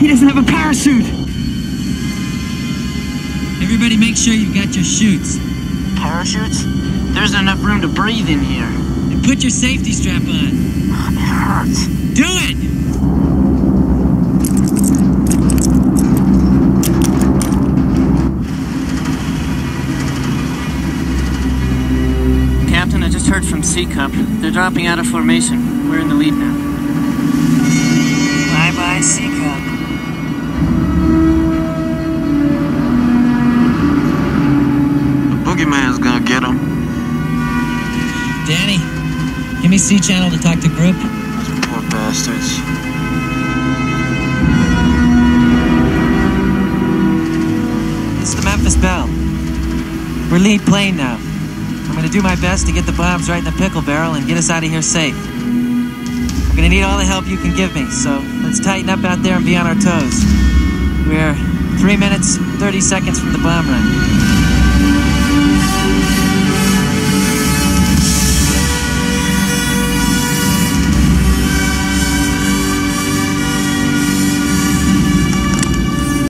He doesn't have a parachute. Everybody make sure you've got your chutes. Parachutes? There isn't enough room to breathe in here. And put your safety strap on. It hurts. Do it! Captain, I just heard from C Cup. They're dropping out of formation. We're in the lead now. Boogeyman's gonna get him. Danny, give me C channel to talk to group. Those poor bastards. It's the Memphis Belle. We're lead plane now. I'm gonna do my best to get the bombs right in the pickle barrel and get us out of here safe. I'm gonna need all the help you can give me, so let's tighten up out there and be on our toes. We're three minutes, 30 seconds from the bomb run.